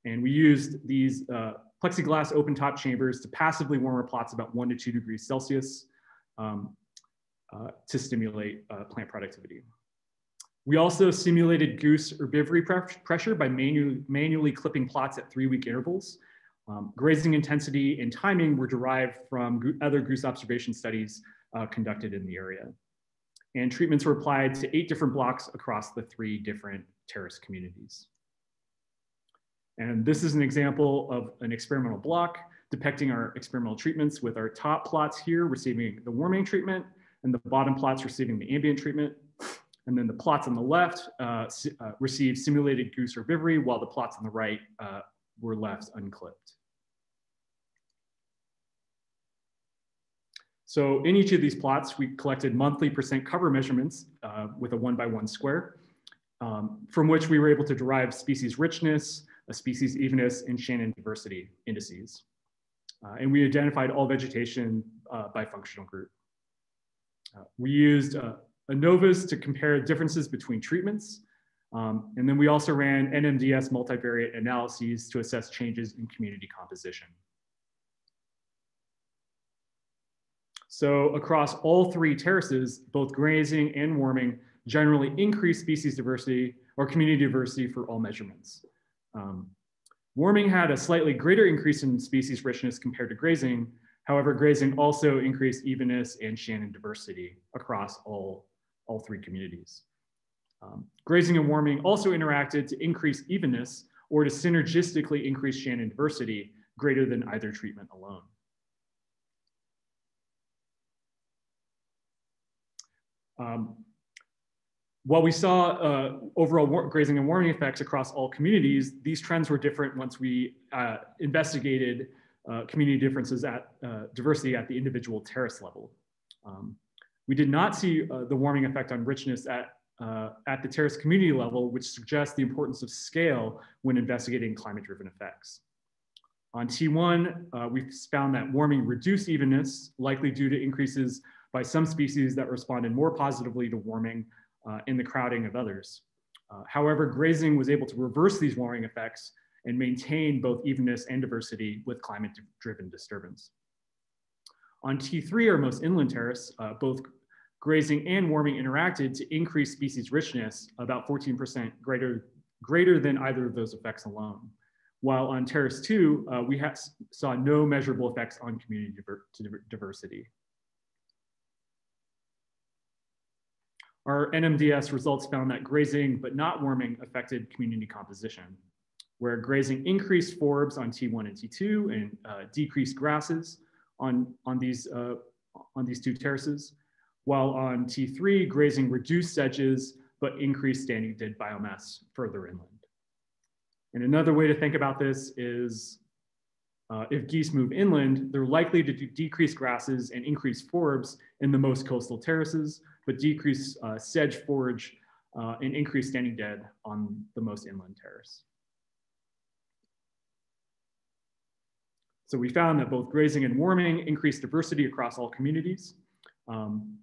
And we used these uh, plexiglass open top chambers to passively warm our plots about one to two degrees Celsius um, uh, to stimulate uh, plant productivity. We also simulated goose herbivory pressure by manu manually clipping plots at three week intervals. Um, grazing intensity and timing were derived from go other goose observation studies uh, conducted in the area. And treatments were applied to eight different blocks across the three different terrace communities. And this is an example of an experimental block depicting our experimental treatments with our top plots here receiving the warming treatment and the bottom plots receiving the ambient treatment. And then the plots on the left uh, uh, received simulated goose herbivory while the plots on the right uh, were left unclipped. So in each of these plots, we collected monthly percent cover measurements uh, with a one by one square, um, from which we were able to derive species richness, a species evenness, and Shannon diversity indices. Uh, and we identified all vegetation uh, by functional group. Uh, we used uh, ANOVAs to compare differences between treatments. Um, and then we also ran NMDS multivariate analyses to assess changes in community composition. So across all three terraces, both grazing and warming generally increase species diversity or community diversity for all measurements. Um, warming had a slightly greater increase in species richness compared to grazing. However, grazing also increased evenness and Shannon diversity across all, all three communities. Um, grazing and warming also interacted to increase evenness or to synergistically increase Shannon diversity greater than either treatment alone. Um, while we saw uh, overall grazing and warming effects across all communities, these trends were different once we uh, investigated uh, community differences at uh, diversity at the individual terrace level. Um, we did not see uh, the warming effect on richness at, uh, at the terrace community level, which suggests the importance of scale when investigating climate-driven effects. On T1, we found that warming reduced evenness, likely due to increases by some species that responded more positively to warming uh, in the crowding of others. Uh, however, grazing was able to reverse these warming effects and maintain both evenness and diversity with climate-driven disturbance. On T3, our most inland terrace, uh, both grazing and warming interacted to increase species richness about 14% greater, greater than either of those effects alone. While on terrace two, uh, we saw no measurable effects on community diver diversity. Our NMDS results found that grazing but not warming affected community composition, where grazing increased forbs on T1 and T2 and uh, decreased grasses on, on, these, uh, on these two terraces, while on T3, grazing reduced sedges but increased standing dead biomass further inland. And another way to think about this is uh, if geese move inland, they're likely to decrease grasses and increase forbs in the most coastal terraces, but decrease uh, sedge forage uh, and increase standing dead on the most inland terrace. So we found that both grazing and warming increase diversity across all communities. Um,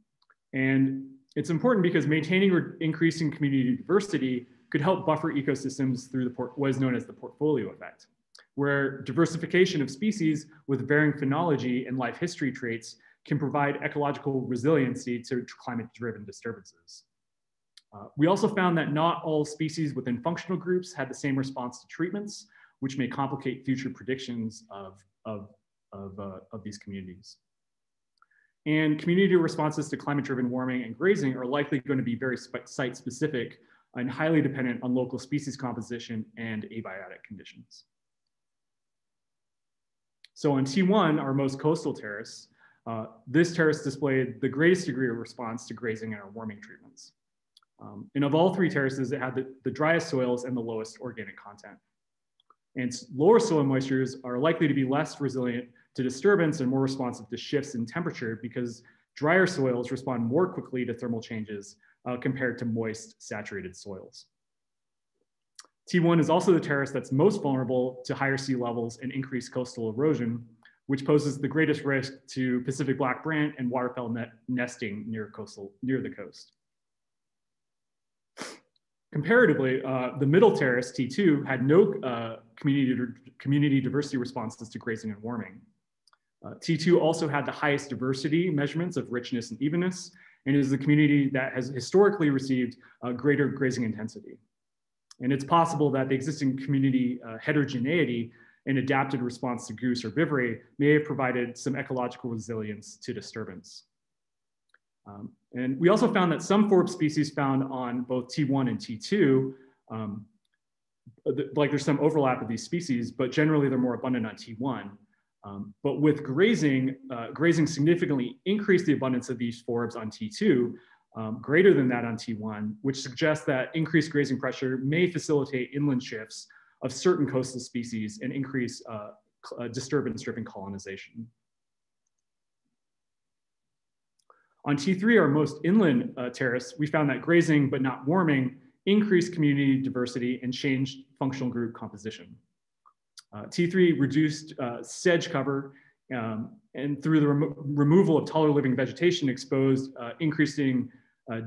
and it's important because maintaining or increasing community diversity could help buffer ecosystems through the what is known as the portfolio effect, where diversification of species with varying phenology and life history traits can provide ecological resiliency to climate-driven disturbances. Uh, we also found that not all species within functional groups had the same response to treatments, which may complicate future predictions of, of, of, uh, of these communities. And community responses to climate-driven warming and grazing are likely going to be very site-specific and highly dependent on local species composition and abiotic conditions. So on T1, our most coastal terrace, uh, this terrace displayed the greatest degree of response to grazing and our warming treatments. Um, and of all three terraces, it had the, the driest soils and the lowest organic content. And lower soil moistures are likely to be less resilient to disturbance and more responsive to shifts in temperature because drier soils respond more quickly to thermal changes uh, compared to moist, saturated soils. T1 is also the terrace that's most vulnerable to higher sea levels and increased coastal erosion, which poses the greatest risk to Pacific black brant and waterfowl net nesting near, coastal, near the coast. Comparatively, uh, the middle terrace, T2, had no uh, community, community diversity responses to grazing and warming. Uh, T2 also had the highest diversity measurements of richness and evenness, and is the community that has historically received uh, greater grazing intensity. And it's possible that the existing community uh, heterogeneity and adapted response to goose or herbivory may have provided some ecological resilience to disturbance. Um, and we also found that some forb species found on both T1 and T2, um, like there's some overlap of these species, but generally they're more abundant on T1. Um, but with grazing, uh, grazing significantly increased the abundance of these forbs on T2, um, greater than that on T1, which suggests that increased grazing pressure may facilitate inland shifts of certain coastal species and increase uh, uh, disturbance-driven colonization. On T3, our most inland uh, terrace, we found that grazing but not warming increased community diversity and changed functional group composition. Uh, T3 reduced uh, sedge cover um, and through the remo removal of taller living vegetation exposed uh, increasing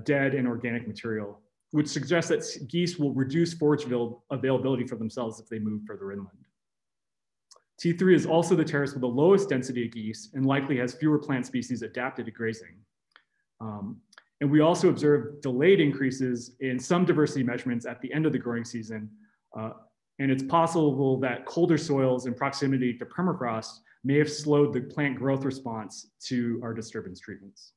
dead and organic material, which suggests that geese will reduce forage avail availability for themselves if they move further inland. T3 is also the terrace with the lowest density of geese and likely has fewer plant species adapted to grazing. Um, and we also observed delayed increases in some diversity measurements at the end of the growing season. Uh, and it's possible that colder soils in proximity to permafrost may have slowed the plant growth response to our disturbance treatments.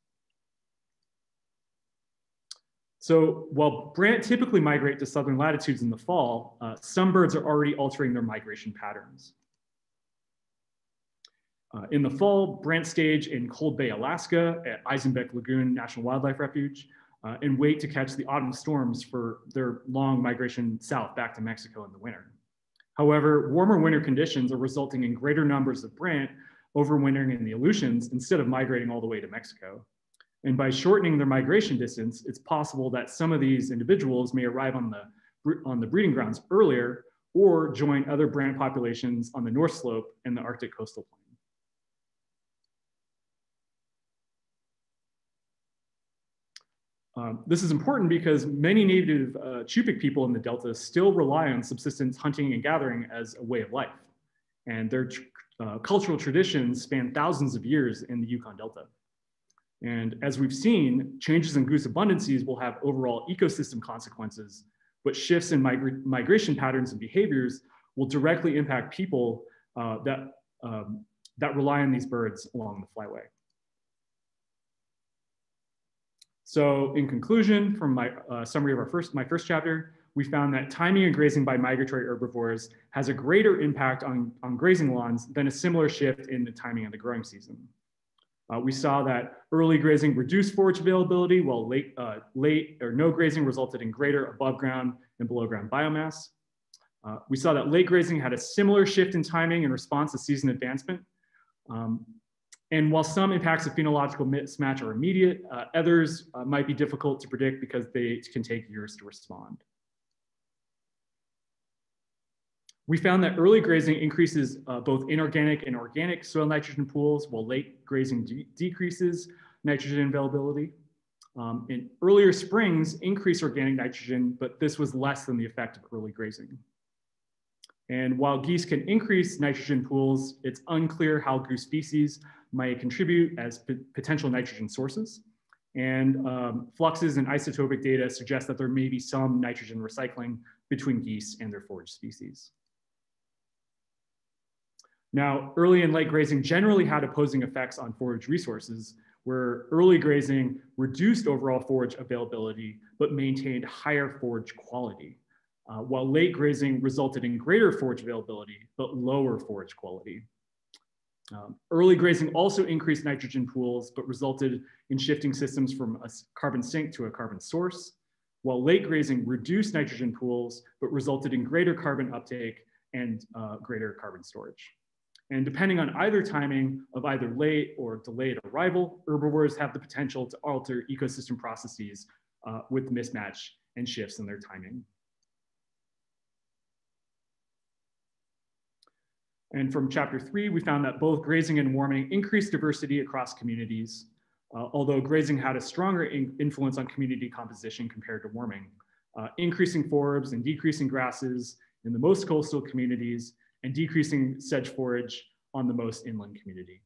So while brant typically migrate to southern latitudes in the fall, uh, some birds are already altering their migration patterns. Uh, in the fall, brant stage in Cold Bay, Alaska at Izembek Lagoon National Wildlife Refuge uh, and wait to catch the autumn storms for their long migration south back to Mexico in the winter. However, warmer winter conditions are resulting in greater numbers of brant overwintering in the Aleutians instead of migrating all the way to Mexico. And by shortening their migration distance, it's possible that some of these individuals may arrive on the, on the breeding grounds earlier or join other brant populations on the North Slope and the Arctic coastal plain. Um, this is important because many native uh, Cup'ik people in the Delta still rely on subsistence hunting and gathering as a way of life. And their uh, cultural traditions span thousands of years in the Yukon Delta. And as we've seen, changes in goose abundances will have overall ecosystem consequences, but shifts in migra migration patterns and behaviors will directly impact people uh, that, um, that rely on these birds along the flyway. So in conclusion, from my uh, summary of our first, my first chapter, we found that timing and grazing by migratory herbivores has a greater impact on, on grazing lawns than a similar shift in the timing of the growing season. Uh, we saw that early grazing reduced forage availability while late, uh, late or no grazing resulted in greater above ground and below ground biomass. Uh, we saw that late grazing had a similar shift in timing in response to season advancement. Um, and while some impacts of phenological mismatch are immediate, uh, others uh, might be difficult to predict because they can take years to respond. We found that early grazing increases uh, both inorganic and organic soil nitrogen pools, while late grazing de decreases nitrogen availability. Um, in earlier springs increase organic nitrogen, but this was less than the effect of early grazing. And while geese can increase nitrogen pools, it's unclear how goose species might contribute as potential nitrogen sources. And um, fluxes and isotopic data suggest that there may be some nitrogen recycling between geese and their forage species. Now, early and late grazing generally had opposing effects on forage resources, where early grazing reduced overall forage availability, but maintained higher forage quality, uh, while late grazing resulted in greater forage availability, but lower forage quality. Um, early grazing also increased nitrogen pools, but resulted in shifting systems from a carbon sink to a carbon source, while late grazing reduced nitrogen pools, but resulted in greater carbon uptake and uh, greater carbon storage. And depending on either timing of either late or delayed arrival, herbivores have the potential to alter ecosystem processes uh, with mismatch and shifts in their timing. And from chapter three, we found that both grazing and warming increased diversity across communities, uh, although grazing had a stronger in influence on community composition compared to warming, uh, increasing forbs and decreasing grasses in the most coastal communities and decreasing sedge forage on the most inland community.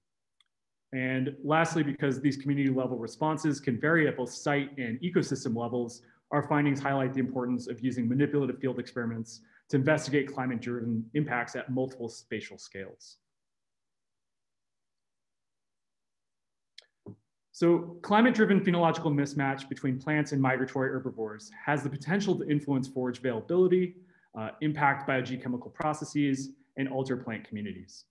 And lastly, because these community level responses can vary at both site and ecosystem levels, our findings highlight the importance of using manipulative field experiments to investigate climate-driven impacts at multiple spatial scales. So climate-driven phenological mismatch between plants and migratory herbivores has the potential to influence forage availability, uh, impact biogeochemical processes, and alter plant communities.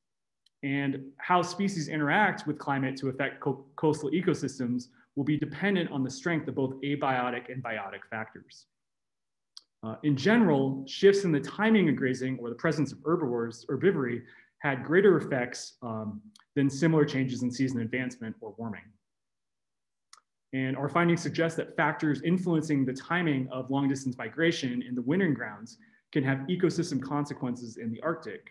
And how species interact with climate to affect co coastal ecosystems will be dependent on the strength of both abiotic and biotic factors. Uh, in general, shifts in the timing of grazing or the presence of herbivores, herbivory, had greater effects um, than similar changes in season advancement or warming. And our findings suggest that factors influencing the timing of long distance migration in the wintering grounds can have ecosystem consequences in the Arctic.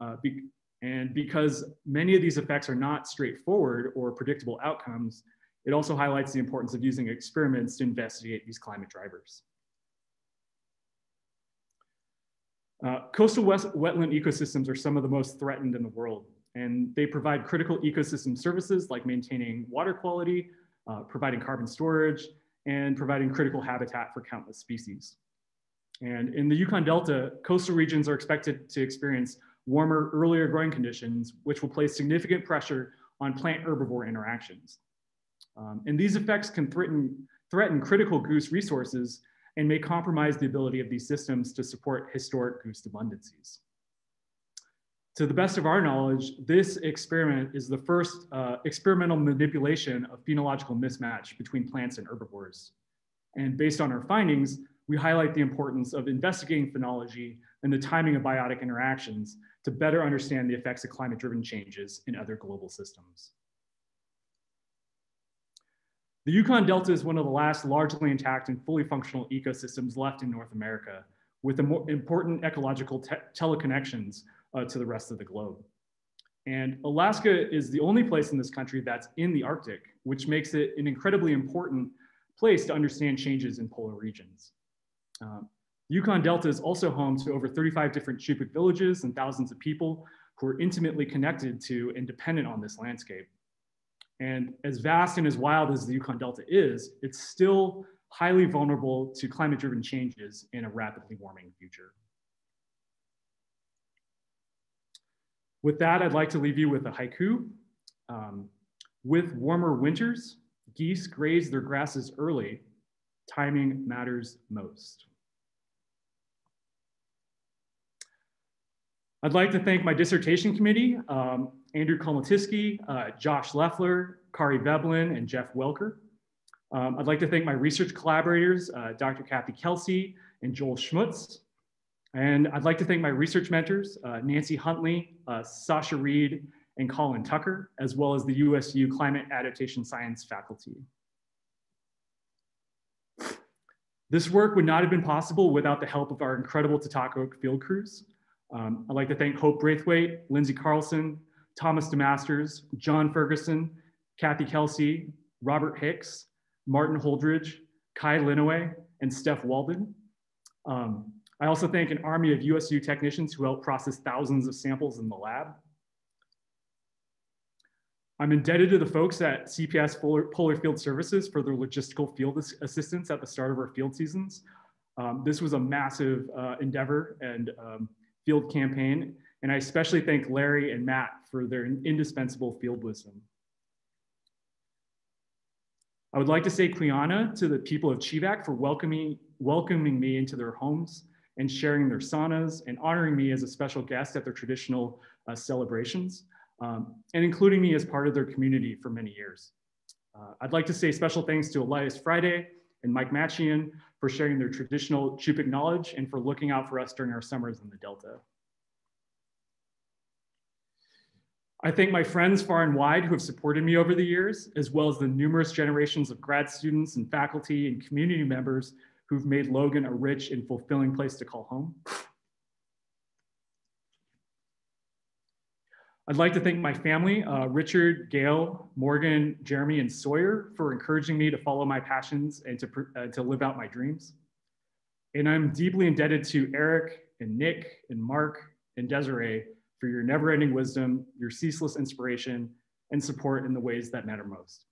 Uh, be and because many of these effects are not straightforward or predictable outcomes, it also highlights the importance of using experiments to investigate these climate drivers. Uh, coastal west, wetland ecosystems are some of the most threatened in the world, and they provide critical ecosystem services like maintaining water quality, uh, providing carbon storage, and providing critical habitat for countless species. And in the Yukon Delta, coastal regions are expected to experience warmer, earlier growing conditions, which will place significant pressure on plant herbivore interactions. Um, and these effects can threaten, threaten critical goose resources and may compromise the ability of these systems to support historic goose abundances. To the best of our knowledge, this experiment is the first uh, experimental manipulation of phenological mismatch between plants and herbivores. And based on our findings, we highlight the importance of investigating phenology and the timing of biotic interactions to better understand the effects of climate-driven changes in other global systems. The Yukon Delta is one of the last largely intact and fully functional ecosystems left in North America, with important ecological te teleconnections uh, to the rest of the globe. And Alaska is the only place in this country that's in the Arctic, which makes it an incredibly important place to understand changes in polar regions. Um, Yukon Delta is also home to over 35 different Cup'ik villages and thousands of people who are intimately connected to and dependent on this landscape. And as vast and as wild as the Yukon Delta is, it's still highly vulnerable to climate-driven changes in a rapidly warming future. With that, I'd like to leave you with a haiku. Um, with warmer winters, geese graze their grasses early. Timing matters most. I'd like to thank my dissertation committee, um, Andrew Kulmatiski, uh, Josh Leffler, Kari Veblen, and Jeff Welker. Um, I'd like to thank my research collaborators, uh, Dr. Kathy Kelsey and Joel Schmutz. And I'd like to thank my research mentors, uh, Nancy Huntly, uh, Sasha Reed, and Colin Tucker, as well as the USU Climate Adaptation Science faculty. This work would not have been possible without the help of our incredible Tutakoke field crews. Um, I'd like to thank Hope Braithwaite, Lindsay Carlson, Thomas DeMasters, John Ferguson, Kathy Kelsey, Robert Hicks, Martin Holdridge, Kai Linaway, and Steph Walden. Um, I also thank an army of USU technicians who helped process thousands of samples in the lab. I'm indebted to the folks at CPS Polar, Field Services for their logistical field assistance at the start of our field seasons. Um, this was a massive uh, endeavor and um, field campaign. And I especially thank Larry and Matt for their indispensable field wisdom. I would like to say Quyana to the people of Chevak for welcoming, welcoming me into their homes and sharing their saunas and honoring me as a special guest at their traditional uh, celebrations um, and including me as part of their community for many years. Uh, I'd like to say special thanks to Elias Friday and Mike Machian for sharing their traditional Cup'ik knowledge and for looking out for us during our summers in the Delta. I thank my friends far and wide who have supported me over the years, as well as the numerous generations of grad students and faculty and community members who've made Logan a rich and fulfilling place to call home. I'd like to thank my family, uh, Richard, Gail, Morgan, Jeremy, and Sawyer for encouraging me to follow my passions and to, uh, to live out my dreams. And I'm deeply indebted to Eric and Nick and Mark and Desiree for your never-ending wisdom, your ceaseless inspiration, and support in the ways that matter most.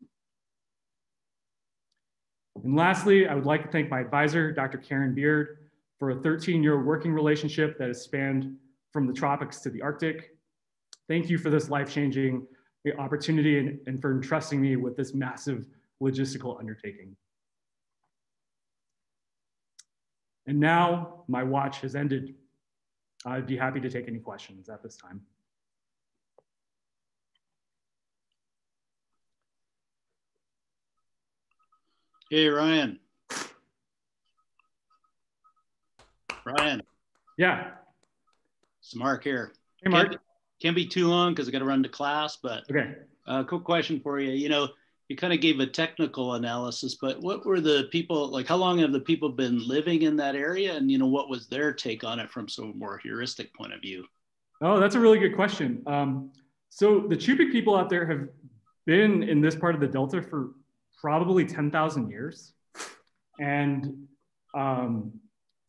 And lastly, I would like to thank my advisor, Dr. Karen Beard, for a 13-year working relationship that has spanned from the tropics to the Arctic Thank you for this life-changing eh, opportunity and, and for entrusting me with this massive logistical undertaking. And now my watch has ended. I'd be happy to take any questions at this time. Hey, Ryan. Ryan. Yeah. It's Mark here. Hey, Mark can't be too long because I got to run to class. But okay, uh, quick question for you. You know, you kind of gave a technical analysis, but what were the people like? How long have the people been living in that area, and you know what was their take on it from some more heuristic point of view? Oh, that's a really good question. Um, so the Cup'ik people out there have been in this part of the Delta for probably 10,000 years. And um,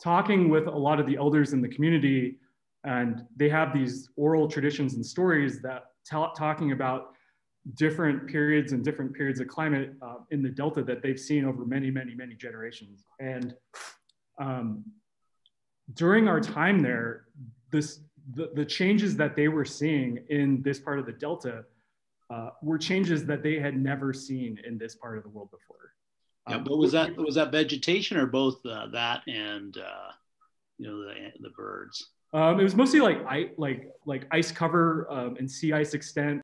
talking with a lot of the elders in the community, and they have these oral traditions and stories that talking about different periods and different periods of climate uh, in the Delta that they've seen over many, many, many generations. And um, during our time there, this the, the changes that they were seeing in this part of the Delta uh, were changes that they had never seen in this part of the world before. Yeah, um, but was that was that vegetation or both uh, that and uh, you know the the birds? Um, it was mostly like I like like ice cover um, and sea ice extent